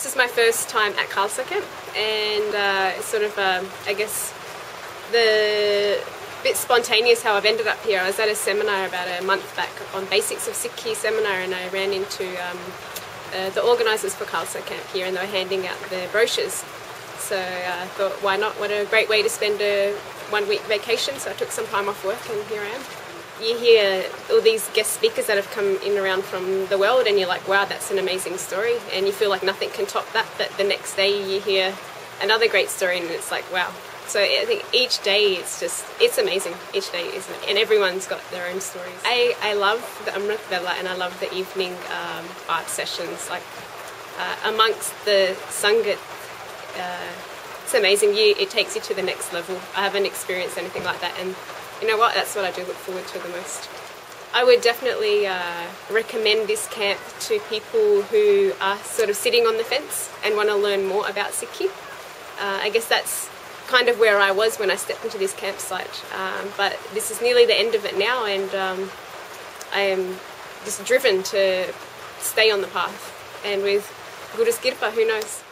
This is my first time at Camp, and uh, it's sort of, um, I guess, the bit spontaneous how I've ended up here. I was at a seminar about a month back on basics of Sikhi seminar, and I ran into um, uh, the organisers for Khalsa Camp here, and they were handing out the brochures. So uh, I thought, why not? What a great way to spend a one week vacation. So I took some time off work, and here I am you hear all these guest speakers that have come in around from the world and you're like wow that's an amazing story. And you feel like nothing can top that but the next day you hear another great story and it's like wow. So i think each day it's just it's amazing each day isn't it? And everyone's got their own stories. I, I love the amrit vela and i love the evening um, art sessions like uh, amongst the sangat uh, it's amazing you it takes you to the next level. I haven't experienced anything like that and you know what, that's what I do look forward to the most. I would definitely uh, recommend this camp to people who are sort of sitting on the fence and want to learn more about Sikhi. Uh, I guess that's kind of where I was when I stepped into this campsite. Um, but this is nearly the end of it now, and um, I am just driven to stay on the path. And with Guru's Kirpa, who knows?